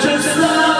Just love.